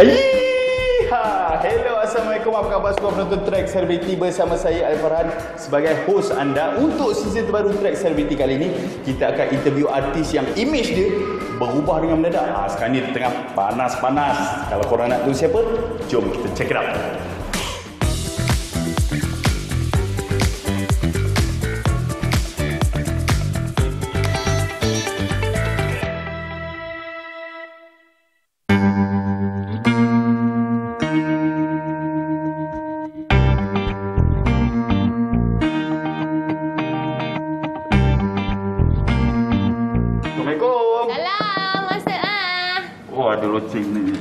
Aiha. Hello, Assalamualaikum. Apa khabar semua penonton Track Celebrity bersama saya Alfarhan sebagai host anda. Untuk season terbaru Track Celebrity kali ini, kita akan interview artis yang image dia berubah dengan mendadak. Ha, sekarang ni tengah panas-panas. Kalau korang nak tahu siapa, jom kita check it out. Ah. Oh, ada loceng ni.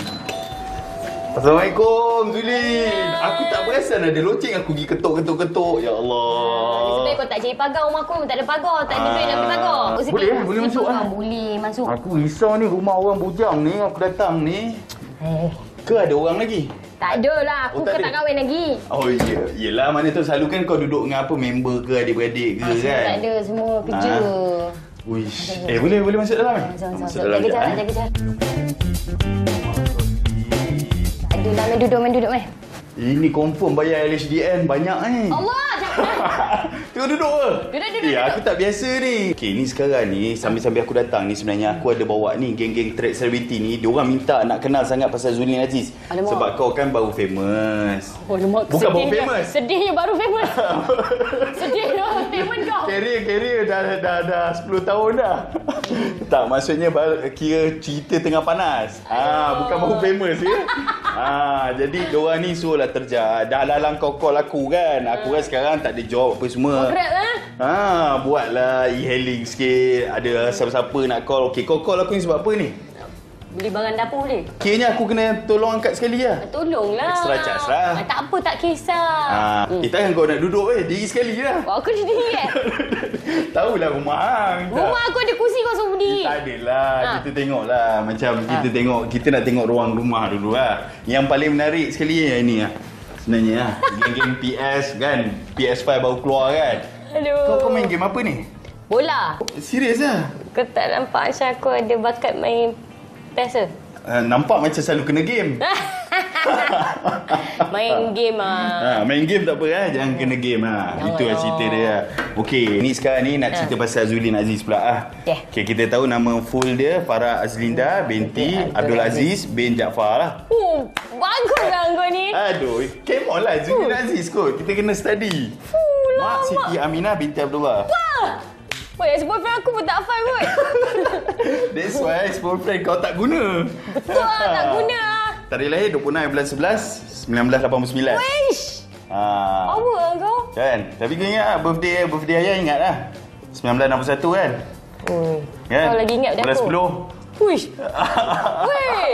Assalamualaikum, Zulin. Aku tak perasan ada loceng. Aku pergi ketuk-ketuk-ketuk. Ya Allah. Sebenarnya kau tak cari pagar rumah aku, tak ada pagar, tak ada Ah. duit nak beli pagar. Sikit, Boleh lah, boleh sikit masuk lah. Boleh masuk. Aku risau ni rumah orang bujang ni. Aku datang ni. Eh, Ke ada orang lagi? tak ada lah, aku Oh, tak kahwin lagi. Oh iya, yelah mana tu selalu kan kau duduk dengan apa member ke adik-beradik ke Semua kan? tak ada, semua kerja. Uish. Eh boleh boleh masuk dalam eh? Masuk, dalam Jaga jarak, eh? jaga jarak. Ada lah, main duduk, main duduk, main. Ini confirm bayar LHDN banyak ni. Allah, jangan. Tengok duduk ke? Duduk, duduk, Ya, aku tak biasa ni. Okey, ni sekarang ni sambil-sambil aku datang ni sebenarnya aku ada bawa ni geng-geng track celebrity ni. Diorang minta nak kenal sangat pasal Zulin Aziz. Alamak. Sebab kau kan baru famous. Oh, lemak Bukan baru sedihnya. famous. Sedihnya baru famous. Sedihnya famous kau. Career, career dah, dah, dah 10 tahun dah. tak, maksudnya kira cerita tengah panas. Ah, bukan baru famous ya. ah, jadi diorang ni suruh lah terja. Dah lalang kau call aku kan. Aku kan sekarang tak ada job apa semua. Grab ah. Ha, buatlah e-hailing sikit. Ada siapa-siapa nak call. Okey, kau call aku ni sebab apa ni? Beli barang dapur boleh? Kiranya aku kena tolong angkat sekali lah. Tolonglah. Extra charge lah. Ah, Tak apa, tak kisah. Ha, hmm. eh, takkan kau nak duduk eh. Diri sekali lah. Oh, aku sendiri eh. Tahulah rumah hang. tak? Rumah aku ada kursi kau suruh berdiri. Tak adalah. Ha. Kita tengoklah. Macam kita tengok. Kita nak tengok ruang rumah dulu lah. Yang paling menarik sekali yang ini lah. Sebenarnya lah. Game-game PS kan. PS5 baru keluar kan. Aduh. Kau, kau main game apa ni? Bola. Serius lah? Kau tak nampak Aisyah aku ada bakat main PES ke? Uh, nampak macam selalu kena game. main game ah. Ha, main game tak apa eh. Jangan kena game ha. Jangan Itu lah lah. cerita dia. Okey, ni sekarang ni nak cerita pasal Zulin Aziz pula ah. Okey. Okey, kita tahu nama full dia Farah Azlinda binti Binti Abdul Abdul Aziz bin Jaafar lah. Oh, bagus lah kau ni. Aduh, come on lah Zulin Aziz kot. Kita kena study. Fuh, Mak. Siti Aminah binti Abdullah. Weh, ex-boyfriend aku pun tak hafal kot. That's why ex-boyfriend kau tak guna. Betul lah, tak guna lah. Tarikh lahir 26 bulan 11 1989. Wish. Ha. Power lah kau. Kan? Tapi kau ingat lah, birthday birthday ayah ingat lah. 1961 kan? Oi. Kan? Kau lagi ingat pada Bulan aku. Wish. Weh.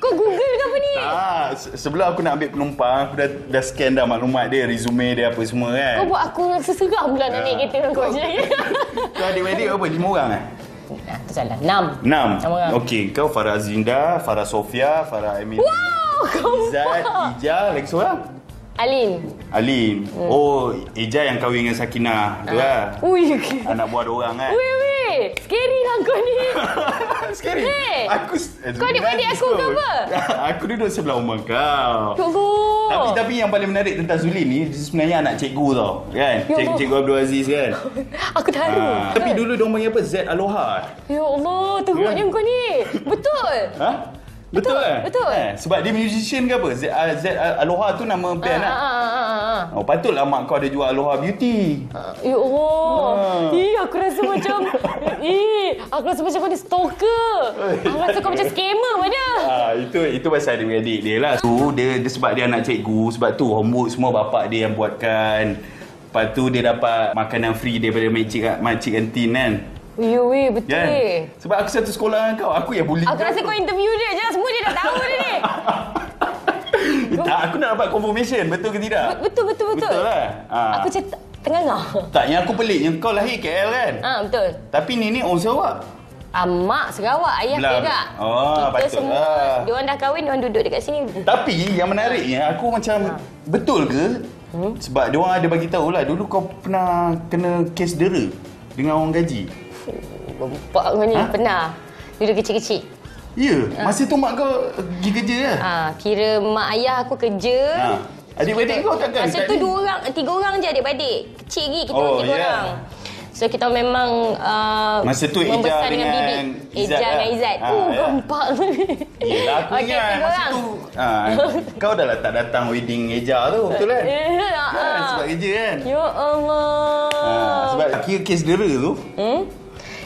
Kau Google ke apa ni? Ah, se- sebelum aku nak ambil penumpang, aku dah dah scan dah maklumat dia, resume dia apa semua kan. Kau buat aku rasa seram pula nak naik kereta dengan kau je. Kau adik-adik apa? Lima orang eh? Nah, tu salah. Enam. Enam. Okey, kau Farah Zinda, Farah Sofia, Farah Amin. Wow, kau Izzat, Ija, lagi seorang? Alin. Alim. Hmm. Oh, Ija yang kahwin dengan Sakinah. Tu lah. Ui. Anak buah dua orang kan. Weh, weh. Scary lah kau ni. Scary. Hey, Aku eh, kau adik-beradik aku ke apa? aku duduk sebelah rumah kau. Ya Allah. Tapi tapi yang paling menarik tentang Zulin ni sebenarnya anak cikgu tau. Kan? Ya Cik, Allah. cikgu Abdul Aziz kan. Aku terharu. Ha. Tapi dulu dia panggil apa? Z Aloha. Ya Allah, teruknya kau ni. Betul. Ha? Betul, Betul, eh? betul. Eh, sebab dia musician ke apa? Z, uh, Z Aloha tu nama band Ah, lah. ah, ah, ah, ah. Oh, patutlah mak kau ada jual Aloha Beauty. Ya Allah. Ah. Ih, aku rasa macam... Ih, aku rasa macam kau ni stalker. Aku rasa kau macam scammer pada. Ah, itu itu pasal dia adik dia lah. Tu dia, dia sebab dia anak cikgu, sebab tu homework semua bapak dia yang buatkan. Lepas tu dia dapat makanan free daripada makcik makcik kantin kan. Ya betul Kan? weh. Sebab aku satu sekolah dengan kau, aku yang bully Aku rasa kau interview dia je. Semua dah tahu dia ni. Tak, aku nak dapat confirmation, betul ke tidak? Betul, betul, betul. Betul lah. Ah. Aku macam tengah-tengah. Tak, yang aku peliknya kau lahir KL kan? Ah, betul. Tapi nenek orang Sarawak. Ah, mak Sarawak, ayah Belah. Perak. Oh, Kita semua, lah. diorang dah kahwin, diorang duduk dekat sini. Tapi yang menariknya aku macam betul ke? Hmm? Sebab dia orang ada bagi tahu lah dulu kau pernah kena kes dera dengan orang gaji. Bempak kau ni, Ha? pernah. Duduk kecil-kecil. Ya, masa tu mak kau pergi kerja lah. Ha, kira mak ayah aku kerja. Ha. Adik-beradik kau takkan? Masa tak tu dua orang, tiga orang je adik-beradik. Kecil lagi kita Oh, tiga ya. orang. So kita memang uh, Masa tu Ija membesar dengan bibi. Ija lah. dengan Izzat. Ha, Oh, ya. gempak. Yelah aku Okey, ingat masa orang. tu ha, Kau dah lah tak datang wedding Eja tu Betul kan? Kan, ha. sebab kerja kan? Ya Allah. Ha, sebab kira kes dera tu Hmm?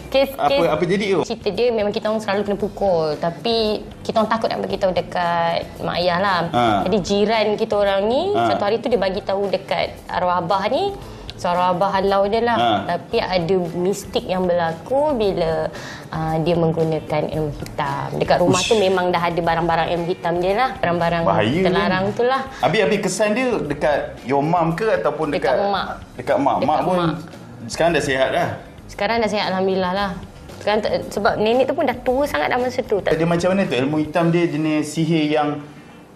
Kes, Apa kes, apa jadi tu? Cerita dia memang kita orang selalu kena pukul Tapi kita orang takut nak bagi tahu dekat mak ayah lah Ha. Jadi jiran kita orang ni Ha. Satu hari tu dia bagi tahu dekat arwah abah ni So arwah abah halau dia lah Ha. Tapi ada mistik yang berlaku Bila uh, dia menggunakan ilmu hitam Dekat rumah Ush. tu memang dah ada barang-barang ilmu hitam dia lah Barang-barang Bahaya terlarang kan? tu lah Habis-habis kesan dia dekat your mom ke ataupun dekat Dekat mak. Dekat mak. Dekat mak pun mak. sekarang dah sihat dah. Sekarang dah sihat Alhamdulillah lah Sekarang sebab nenek tu pun dah tua sangat dah masa tu tak Dia macam mana tu? Ilmu hitam dia jenis sihir yang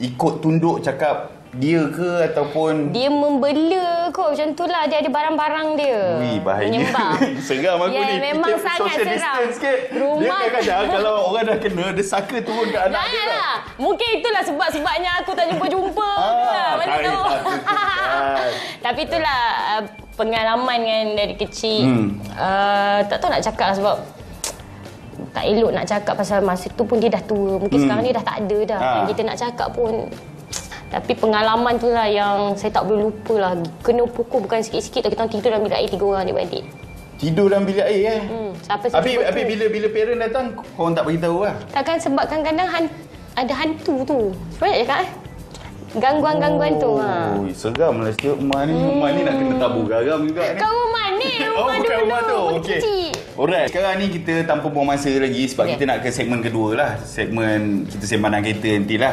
ikut tunduk cakap dia ke ataupun Dia membela kot macam tu lah. Dia ada barang-barang dia. Wih, bahaya. Menyembah. Seram aku Ya, ni. memang Fikir sangat seram. sikit. Dia Rumah- kadang-kadang kalau orang dah kena, dia saka turun kat anak dia. Janganlah. Mungkin itulah sebab-sebabnya aku tak jumpa-jumpa. Ah, lah. Mana tahu. Tapi itulah uh, pengalaman kan dari kecil. Hmm. Uh, tak tahu nak cakap lah sebab tak elok nak cakap pasal masa tu pun dia dah tua. Mungkin Hmm. sekarang dia dah tak ada dah. Ah. Yang kita nak cakap pun tapi pengalaman tu lah yang saya tak boleh lupa lah. Kena pukul bukan sikit-sikit tau. Kita tidur dalam bilik air tiga orang adik-beradik. Tidur dalam bilik air eh. Hmm, siapa Habis, habis bila bila parent datang, korang tak beritahu lah. Takkan sebab kadang-kadang han, ada hantu tu. Sebenarnya cakap eh. Gangguan-gangguan tu. Ha. Oh, seram lah setiap rumah ni. Rumah ni nak kena tabur garam juga ni. Kau rumah ni, rumah oh, bukan dulu. rumah tu. Okey. Alright, sekarang ni kita tanpa buang masa lagi sebab Okey. kita nak ke segmen kedua lah. Segmen kita sembang nak kereta nanti lah.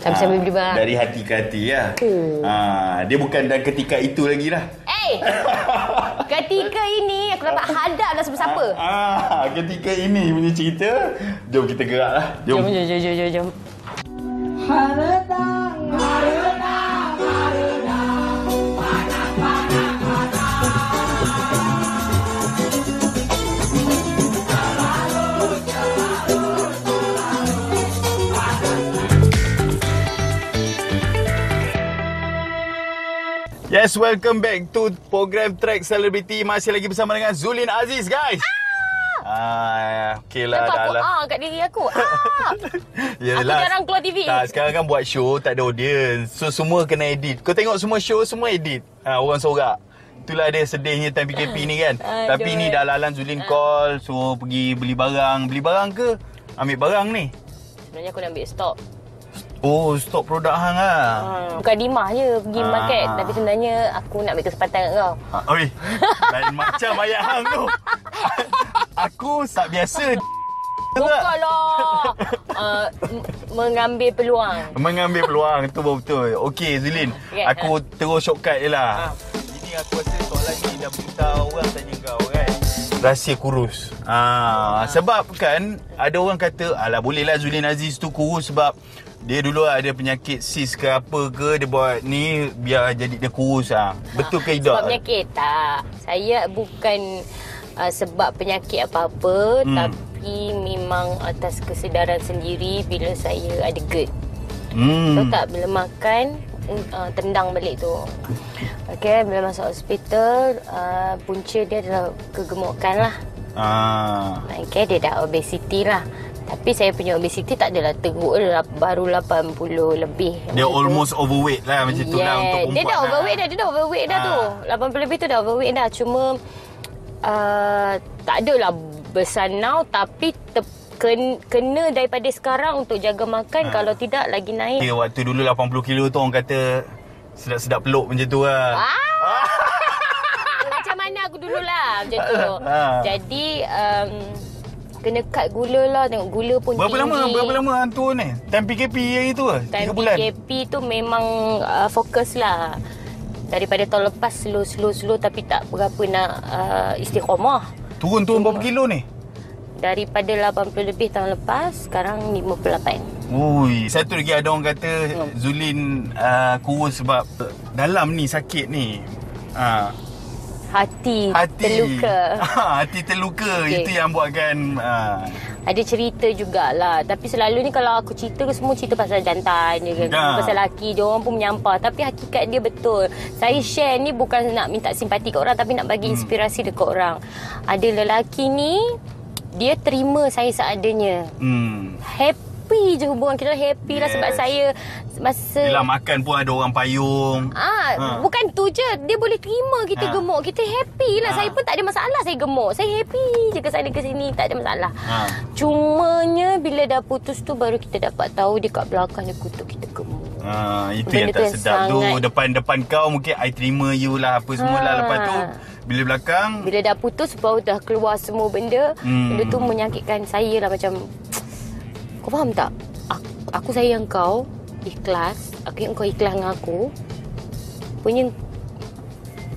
Sambil-sambil Ah, beli barang. Dari hati ke hati lah. Oh. Ah, dia bukan dan ketika itu lagi lah. Eh, ketika ini aku dapat hadap dah siapa-siapa. Ah, ketika ini punya cerita, jom kita gerak lah. Jom. Jom, jom, jom, jom, jom, jom. Yes, welcome back to program Track Celebrity. Masih lagi bersama dengan Zulin Aziz, guys. Ah, okey lah Nampak dah aku lah. ah kat diri aku. Ah. Yelah. Aku jarang keluar TV. Tak, sekarang kan buat show tak ada audience. So semua kena edit. Kau tengok semua show semua edit. Ha, orang sorak. Itulah dia sedihnya time PKP ni kan. Aduh. Tapi ni dah lalan Zulin call suruh pergi beli barang. Beli barang ke? Ambil barang ni. Sebenarnya aku nak ambil stok. Oh, stok produk hang lah. Hmm. Bukan Dimah je pergi Ah. market. Tapi sebenarnya aku nak ambil kesempatan kat kau. Ha, oi. Lain macam ayat hang tu. Aku tak biasa. Bukanlah. uh, m- mengambil peluang. Mengambil peluang tu betul. Okey Zulin, Okay, aku terus shortcut je lah. Ha. Ini aku rasa soalan ni dah beritahu orang tanya kau kan. Rahsia kurus. Ah, sebab kan ada orang kata alah boleh lah Zulin Aziz tu kurus sebab dia dulu ada penyakit sis ke apa ke dia buat ni biar jadi dia kurus ah. Betul ke tidak? Sebab penyakit tak. Saya bukan uh, sebab penyakit apa-apa Hmm. tapi memang atas kesedaran sendiri bila saya ada GERD. Hmm. Tahu tak bila makan uh, tendang balik tu. Okey, bila masuk hospital uh, punca dia adalah kegemukan lah. Ah. Okey, dia dah obesity lah. Tapi saya punya obesity tak adalah teruk. Baru 80 lebih. Dia Macam tu. almost overweight lah macam tu lah untuk perempuan. Dia dah lah. overweight dah. Dia dah overweight dah Ah. tu. 80 lebih tu dah overweight dah. Cuma uh, tak adalah besar now tapi te, ken, kena daripada sekarang untuk jaga makan. Ah. Kalau tidak lagi naik. Dia waktu dulu 80 kilo tu orang kata sedap-sedap peluk macam tu lah. Ah. Macam mana aku dululah macam tu. Ah. Jadi um, kena cut gula lah. Tengok gula pun Berapa tinggi. lama berapa lama hantu ni? Time PKP hari tu ke? Time 3 bulan. PKP tu memang uh, fokus lah. Daripada tahun lepas slow slow slow tapi tak berapa nak uh, istiqamah. Turun-turun berapa kilo ni? Daripada 80 lebih tahun lepas sekarang 58. Ui, satu lagi ada orang kata Hmm. Zulin uh, kurus sebab dalam ni sakit ni. Ha, Hati, hati terluka. Ha, hati terluka. Okey. Itu yang buatkan ha. ada cerita jugalah. Tapi selalu ni kalau aku cerita semua cerita pasal jantan je kan. Dah. Pasal lelaki dia orang pun menyampah. Tapi hakikat dia betul. Saya share ni bukan nak minta simpati kat orang tapi nak bagi inspirasi dekat orang. Ada lelaki ni dia terima saya seadanya. Hmm. Happy je hubungan kita happy lah sebab Yes. saya masa Yelah makan pun ada orang payung. Ah, Ha. bukan tu je. Dia boleh terima kita Ha. gemuk. Kita happy lah. Ha. Saya pun tak ada masalah saya gemuk. Saya happy je ke sana ke sini. Tak ada masalah. Ha. Cumanya bila dah putus tu baru kita dapat tahu dia kat belakang dia kutuk kita gemuk. Ah, itu Benda yang tu tak yang sedap tu. sangat- Depan-depan kau mungkin I terima you lah apa semua lah. Ha. Lepas tu bila belakang Bila dah putus baru dah keluar semua benda. Hmm. Benda tu menyakitkan saya lah macam kau faham tak? Aku, aku sayang kau ikhlas. Aku ingat kau ikhlas dengan aku. Punya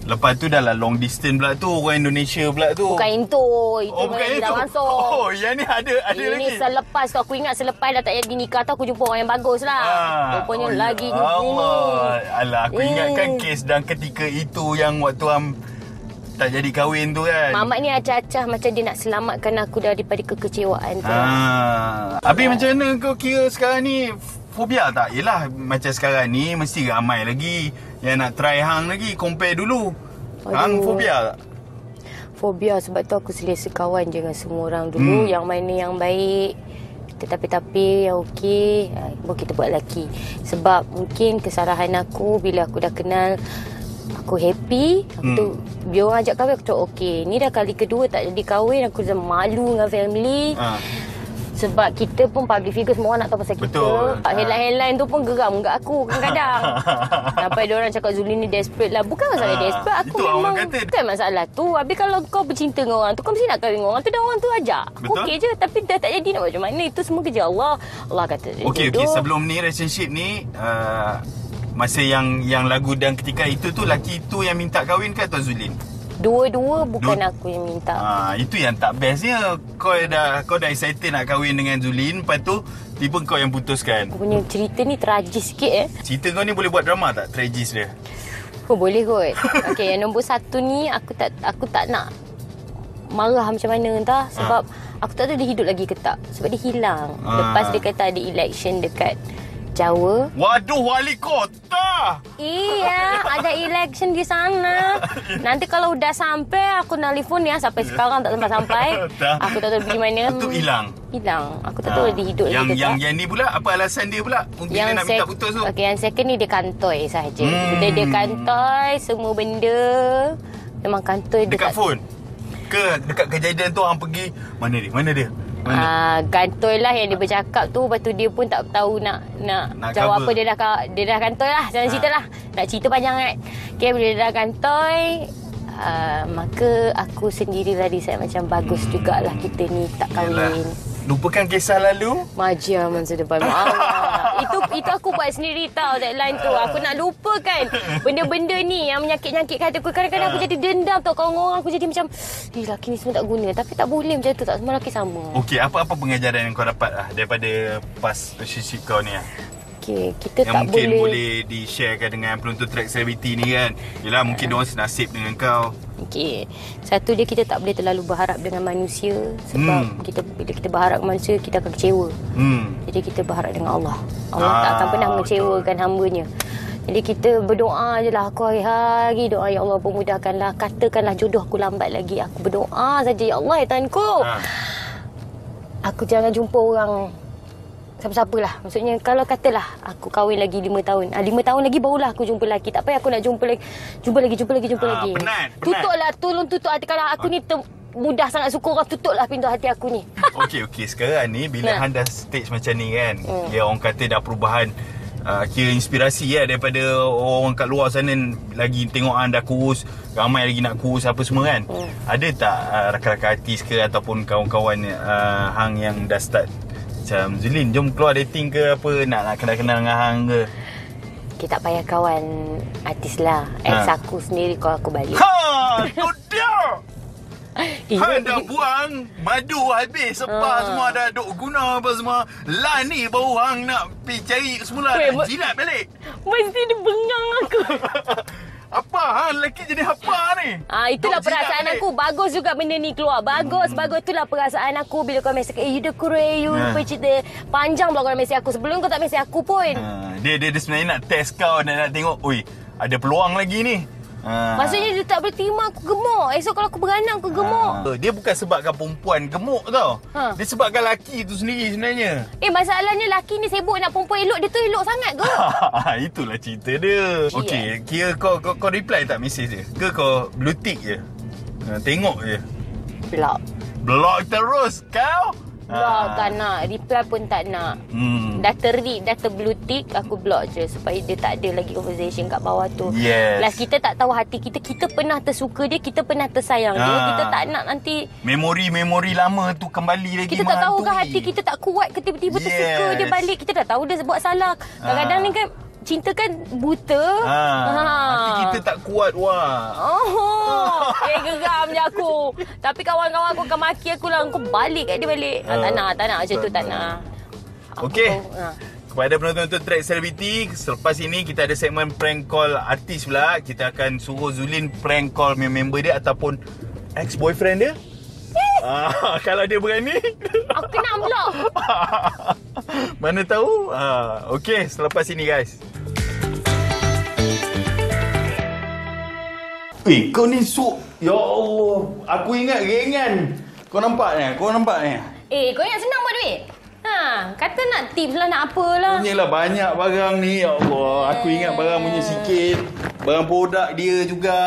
Lepas tu dah lah long distance pula tu Orang Indonesia pula tu bukan itu. Itu Oh bukan itu dah masuk. Oh yang ni ada ada Ini lagi selepas tu aku ingat selepas dah tak jadi nikah tu aku jumpa orang yang bagus lah. Ah, Rupanya oh, lagi ya ni. Allah. Alah aku Eh. ingatkan kes dan ketika itu yang waktu am tak jadi kahwin tu kan. Mamat ni acah-acah macam dia nak selamatkan aku daripada kekecewaan tu. Ah. Habis macam mana kau kira sekarang ni fobia tak? Yelah macam sekarang ni mesti ramai lagi yang nak try hang lagi compare dulu. Hang Aduh. fobia tak? Fobia sebab tu aku selesa kawan je dengan semua orang dulu. Hmm. Yang mana yang baik. Tetapi-tapi yang okey. ah, Baru kita buat lelaki. Sebab mungkin kesalahan aku bila aku dah kenal aku happy aku Hmm. tu dia orang ajak kahwin aku cakap okey ni dah kali kedua tak jadi kahwin aku dah malu dengan family Ha. Sebab kita pun public figure Semua orang nak tahu pasal kita Betul. Ah, Headline-headline tu pun geram kat aku kadang-kadang Sampai dia orang cakap Zuli ni desperate lah Bukan masalah Ah, desperate Aku itu memang kata. Bukan masalah tu Habis kalau kau bercinta dengan orang tu Kau mesti nak kahwin dengan orang tu Dan orang tu ajak Betul. Okey je Tapi dah tak jadi nak macam mana Itu semua kerja Allah Allah kata Okey okey sebelum ni relationship ni uh, masa yang yang lagu dan ketika itu tu laki tu yang minta kahwin ke atau Zulin? Dua-dua bukan Dua- aku yang minta Ah itu yang tak bestnya. Kau dah kau dah excited nak kahwin dengan Zulin, lepas tu tiba kau yang putuskan. Aku punya cerita ni tragis sikit eh Cerita kau ni boleh buat drama tak? Tragis dia. Oh boleh kot Okay yang nombor satu ni Aku tak aku tak nak Marah macam mana entah Sebab Aku tak tahu dia hidup lagi ke tak Sebab dia hilang Ah. Lepas dia kata ada election dekat Jawa Waduh wali kota. Iya Ada election di sana Nanti kalau udah sampai Aku nelfon ya Sampai sekarang tak sampai-sampai Dah. Aku tak tahu pergi mana Tu hilang. Hilang Aku tak tahu Ah. dia hidup yang yang yang ni pula apa alasan dia pula? Mungkin dia nak minta putus tu. Yang second ni dia kantoi sahaja. Hmm. Bila dia kantoi semua benda memang kantoi Dekat tak- phone. Ke dekat kejadian tu hang pergi mana dia? Mana dia? Ah, kantoi lah yang dia bercakap tu. Lepas tu dia pun tak tahu nak nak, Nak jawab cover. apa. Dia dah dia dah kantoi lah. Jangan cerita lah. Nak cerita panjang kan. Okay bila dia dah kantoi uh, Maka aku sendirilah decide macam Bagus jugalah kita ni tak Yalah. Lupakan kisah lalu. Majam masa depan Allah. itu itu aku buat sendiri tau deadline tu. Aku nak lupakan benda-benda ni yang menyakit-nyakit hati aku. Kadang-kadang aku jadi dendam tau kawan orang aku jadi macam eh laki ni semua tak guna. Tapi tak boleh macam tu tak semua laki sama. Okey, apa-apa pengajaran yang kau dapat lah daripada past relationship kau ni lah? Okey, kita Yang tak mungkin boleh, boleh, di-sharekan dengan penonton track celebrity ni kan. Yelah, mungkin diorang senasib dengan kau. Okey. Satu dia kita tak boleh terlalu berharap dengan manusia sebab Hmm. kita bila kita berharap dengan manusia kita akan kecewa. Hmm. Jadi kita berharap dengan Allah. Allah Ah, tak akan pernah mengecewakan hamba-Nya. Jadi kita berdoa je lah Aku hari-hari doa Ya Allah pemudahkanlah Katakanlah jodoh aku lambat lagi Aku berdoa saja Ya Allah ya Tuhanku Ha. Aku jangan jumpa orang Siapa-siapa lah Maksudnya kalau katalah Aku kahwin lagi 5 tahun ah, 5 tahun lagi barulah aku jumpa lelaki Tak payah aku nak jumpa lagi Jumpa lagi, jumpa lagi, jumpa Ah, lagi penat, penat. Tutuplah, tolong tutup hati Kalau aku ni ter- mudah sangat suka orang Tutuplah pintu hati aku ni Okey, okey. Sekarang ni bila Nah. Han dah stage macam ni kan. Hmm. Dia orang kata dah perubahan uh, kira inspirasi ya daripada orang kat luar sana lagi tengok Han dah kurus, ramai lagi nak kurus apa semua kan. Hmm. Ada tak uh, rakan-rakan artis ke ataupun kawan-kawan uh, Hang yang dah start macam Zulin jom keluar dating ke apa nak nak kenal-kenal dengan Hang ke. Kita tak payah kawan artis lah Ex Ha. aku sendiri kalau aku balik Ha, tu dia. Eh, Han dah buang madu habis sepah Ah. semua dah duk guna apa semua. Lah ni baru hang nak pergi cari semula Weh, jilat balik. Mesti dia bengang aku Apa? Ha? Lelaki jadi apa ni? Ah itulah Dok perasaan balik. aku. Bagus juga benda ni keluar. Bagus, hmm. bagus. Itulah perasaan aku bila kau mesej. Eh, you dah kurang, you Ha. ha. cerita. Panjang pula kau nak mesej aku. Sebelum kau tak mesej aku pun. Ha, dia, dia, dia sebenarnya nak test kau dan nak tengok, oi, ada peluang lagi ni. Ha. Maksudnya dia tak boleh terima aku gemuk. Esok kalau aku beranak aku gemuk. Ha. Dia bukan sebabkan perempuan gemuk tau. Ha. Dia sebabkan lelaki tu sendiri sebenarnya. Eh, masalahnya laki ni sibuk nak perempuan elok. Dia tu elok sangat ke? Itulah cerita dia. Okey, kira kau, kau kau reply tak mesej dia? Ke kau blue tick je? Ha, tengok je. Block. Block terus kau. Block tak nak. Reply pun tak nak. Hmm. Dah terrip, dah terblue tick, aku block je supaya dia tak ada lagi conversation kat bawah tu. Yes. Plus kita tak tahu hati kita, kita pernah tersuka dia, kita pernah tersayang dia. Ah. Kita tak nak nanti Memori-memori lama tu kembali lagi kita tak tahu kan hati kita tak kuat ke tiba-tiba Yes. tersuka dia balik. Kita dah tahu dia buat salah. Kadang-kadang Ah. ni kan cinta kan buta. Ha, hati kita tak kuat wah. Oh, eh geram je aku. Tapi kawan-kawan aku akan maki aku lah. Kau balik kat dia balik. Ah, tak Ah. nak, tak nak. Macam tu tak nak. Aku Okey. ah. Kepada penonton-penonton Track Celebrity, selepas ini kita ada segmen prank call artis pula. Kita akan suruh Zulin prank call member dia ataupun ex-boyfriend dia. Ah, kalau dia berani. Aku kena unblock. Mana tahu? Ah, Okey, selepas ini guys. Eh, kau ni sok. Ya Allah. Aku ingat gengan. Kau nampak ni? Kau nampak ni? Eh, kau ingat senang buat duit? Ha, kata nak tips lah, nak apa lah. Punyalah banyak barang ni. Ya Allah. Aku ingat barang punya sikit. Barang produk dia juga.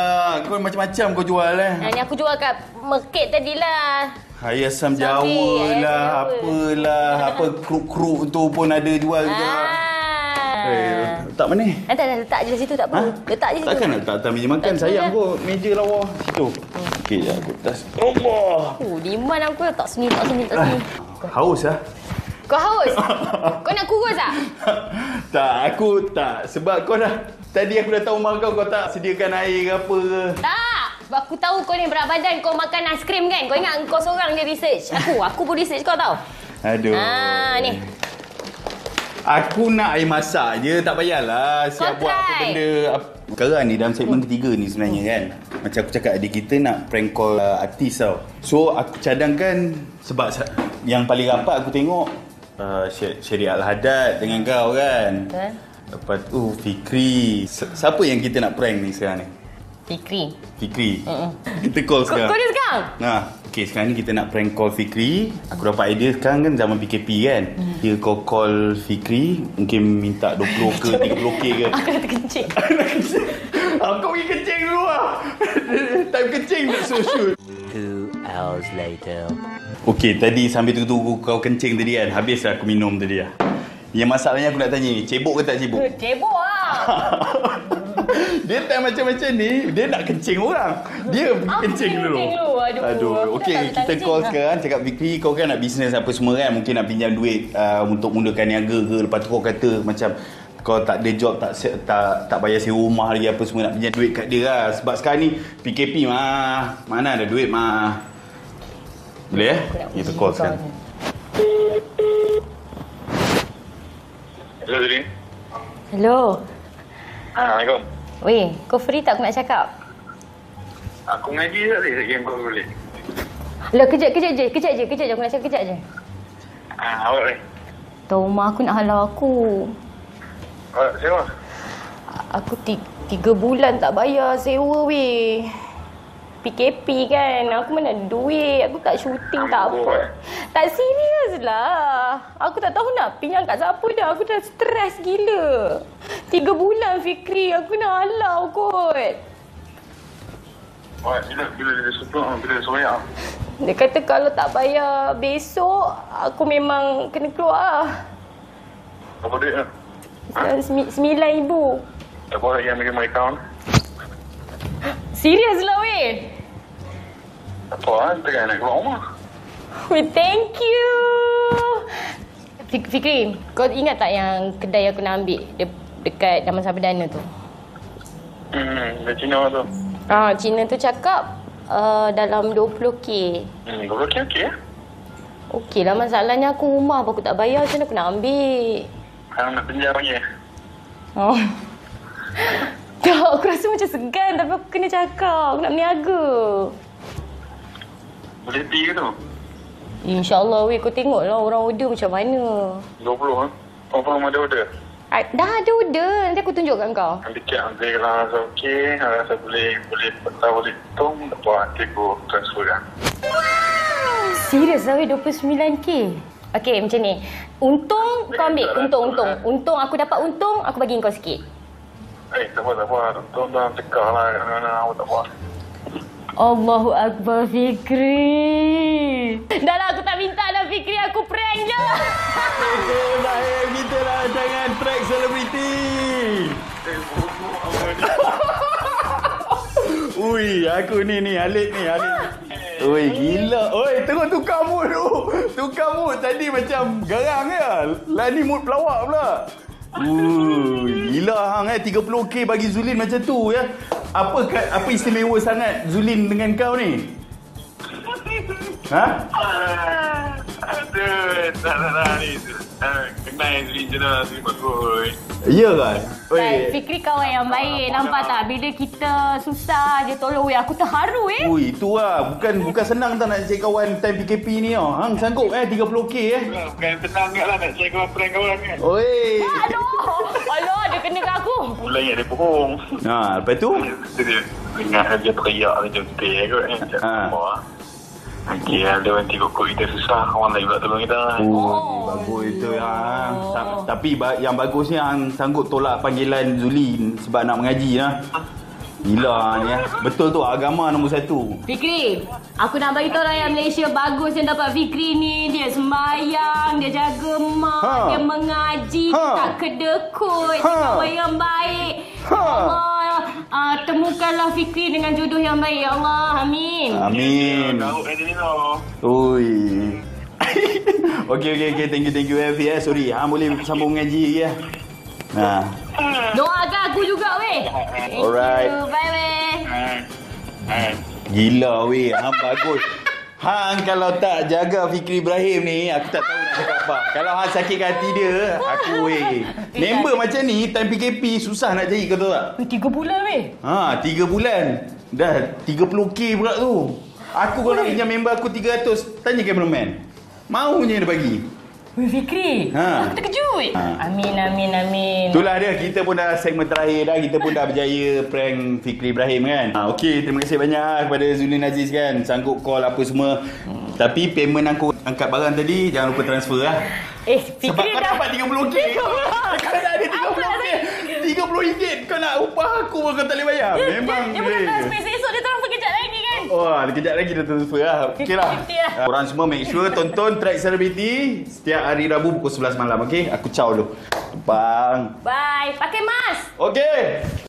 Kau macam-macam kau jual eh. Yang ni aku jual kat market tadi lah. Hai asam Sorry, Jawa lah, apalah, apa kruk-kruk tu pun ada jual juga. Ah. Eh, letak mana? Ah, tak, tak, letak je situ tak apa. Letak je situ. Takkan nak letak atas meja makan. Tak Sayang boleh. kot meja lawa situ. Okey, ya, aku tas. Allah. Oh, di mana aku tak sini, tak sini, tak sini. Haus ah. Kau haus? kau nak kurus tak? tak, aku tak. Sebab kau dah Tadi aku dah tahu rumah kau Kau tak sediakan air ke apa ke Tak. Aku tahu kau ni berat badan, kau makan aiskrim kan? Kau ingat kau seorang je research. Aku, aku pun research kau tau. Aduh Ah, ni. Aku nak air masak je Tak payahlah Siap Kau buat apa try. benda Ap- Sekarang ni dalam segmen ketiga ni sebenarnya kan Macam aku cakap adik kita nak prank call uh, artis tau So aku cadangkan Sebab yang paling rapat aku tengok uh, Syed Al-Haddad dengan kau kan Betul. Lepas tu Fikri S- Siapa yang kita nak prank ni sekarang ni? Fikri. Fikri Kita call sekarang kau ni sekarang? Nah, okay sekarang ni kita nak prank call Fikri. Aku dapat idea sekarang kan zaman PKP kan. Hmm. Dia kau call Fikri, mungkin minta 20 ke 30k ke. Aku dah terkencing. kau pergi kencing dulu lah. Time kencing nak suruh shoot. Two hours later. Okay, tadi sambil tunggu kau kencing tadi kan. Habis lah aku minum tadi lah. Yang masalahnya aku nak tanya ni, cebok ke tak cebok? Cebok lah. dia tak macam-macam ni, dia nak kencing orang. Dia pergi Aku kencing dulu. kencing dulu. Aduh, aku Okey, kita call Ha. sekarang cakap Fikri, kau kan nak bisnes apa semua kan, mungkin nak pinjam duit uh, untuk mulakan niaga ke, lepas tu kau kata macam kau tak ada job, tak tak tak bayar sewa rumah lagi apa semua nak pinjam duit kat dia lah. Sebab sekarang ni PKP mah, mana ada duit mah. Boleh eh? Kita call sekarang. Hello Zuri. Hello. Ha, Assalamualaikum. Weh, kau free tak aku nak cakap? Aku ngaji tak boleh game kau boleh. Lah, kejap, kejap je. Kejap je, kejap je. Aku nak cakap kejap je. Ha, awak boleh. Tahu rumah aku nak halau aku. Awak sewa? Aku ti- tiga bulan tak bayar sewa weh. PKP kan. Aku mana ada duit. Aku tak syuting tak apa. Tak serius lah. Aku tak tahu nak pinjam kat siapa dah. Aku dah stres gila. Tiga bulan Fikri. Aku nak halau kot. Bila bila dia sebut bila dia soyak. Dia kata kalau tak bayar besok, aku memang kena keluar lah. Apa duit semi- Sembilan ribu. Tak boleh yang bagi my account. Serius lah weh. Tengah nak keluar rumah. Weh, thank you. Fik- Fikri, kau ingat tak yang kedai aku nak ambil de- dekat Damansara Perdana tu? Hmm, dari Cina tu. Ah, Cina tu cakap uh, dalam 20k. Hmm, kau okey okey ya? Okey lah, masalahnya aku rumah apa aku tak bayar, macam mana aku nak ambil? Kalau nak pinjam lagi. Oh. Tak, aku rasa macam segan tapi aku kena cakap. Aku nak berniaga. Boleh ke tu? InsyaAllah weh, kau tengoklah orang order macam mana. 20 ha? Confirm ada order? Ah, dah ada order. Nanti aku tunjukkan kau. Nanti cek nanti kalau rasa okey, rasa boleh boleh petang boleh hitung, tak apa nanti aku transfer kan. Serius lah weh, 29k. Okey, macam ni. Untung kau ambil. Untung, untung. Untung aku dapat untung, aku bagi kau sikit. Eh, tak apa, tak apa. Tonton dah tekah lah kat apa tak apa. Allahu Akbar Fikri. Dah lah aku tak minta dah Fikri. Aku prank je. Baik. Kita dah dengan track selebriti. Eh? Ui, aku ni ni Alik ni Alik. Ui, gila. Oi, tengok tukar mood tu. Tukar mood tadi macam garang ya. Lah ni mood pelawak pula. Ui, gila hang eh 30k bagi Zulin macam tu ya. Apa apa istimewa sangat Zulin dengan kau ni? Ha? Ni. Ah, Kenal Zuri je dah, Zuri bagus. Ya kan? Dan Fikri kawan yang baik. Nampak tak? Bila kita susah je tolong. Weh, aku terharu eh. Ui, tu lah. Bukan bukan senang tak nak cari kawan time PKP ni oh. Hang sanggup eh 30k eh. Bukan senang kat lah nak cari kawan prank kawan kan. Oi. Aduh. Aduh, dia kena ke aku. Mulai yang dia bohong. Ha, lepas tu? Dia dengar dia teriak macam betul kot kan. Macam Ha. Okey, ada nanti kokok kita susah. Orang lain pula tolong kita. Oh, bagus itu ya. Ta- Tapi yang bagusnya hang sanggup tolak panggilan Zulin sebab nak mengaji lah. Gila ni ya. Betul tu agama nombor satu. Fikri, aku nak bagi tahu rakyat Malaysia bagus yang dapat Fikri ni. Dia sembahyang, dia jaga mak, Ha. dia mengaji, Ha. dia tak kedekut, Ha. dia kawan yang baik. Ha. Allah, uh, temukanlah Fikri dengan jodoh yang baik. Ya Allah, amin. Amin. Oi. okey okey okey thank you thank you F ya. Sorry, hang boleh sambung mengaji lagi ya. Ha. Doakan aku juga weh. Alright. Bye weh. Ah. Ah. Gila weh, hang bagus. Hang kalau tak jaga Fikri Ibrahim ni, aku tak tahu nak cakap apa. Kalau hang sakitkan hati dia, aku weh. Member macam ni, time PKP susah nak cari kau tahu tak? Weh, tiga bulan weh. Ha, 3 bulan. Dah 30k pula tu. Aku kalau nak pinjam member aku 300, tanya cameraman. Maunya dia bagi. Weh, Fikri. Ha. Aku terkejut. Ha. Amin, amin, amin. Itulah dia, kita pun dah segmen terakhir dah. Kita pun dah berjaya prank Fikri Ibrahim kan. Ha, Okey, terima kasih banyak kepada Zulin Aziz kan. Sanggup call apa semua. Tapi payment aku angkat barang tadi, jangan lupa transfer lah. Eh, Sebab Fikri kau dah... dapat 30k. Kau dah ada 30k. 30 ringgit. Kau nak upah aku kau tak boleh bayar. Memang. Dia bukan weh. transfer. Esok dia transfer kan? Wah, kejap lagi dah transfer lah. Okey lah. Lah. Korang semua make sure tonton Track Celebrity setiap hari Rabu pukul 11 malam. Okey, aku ciao dulu. Bang. Bye. Pakai mask. Okey.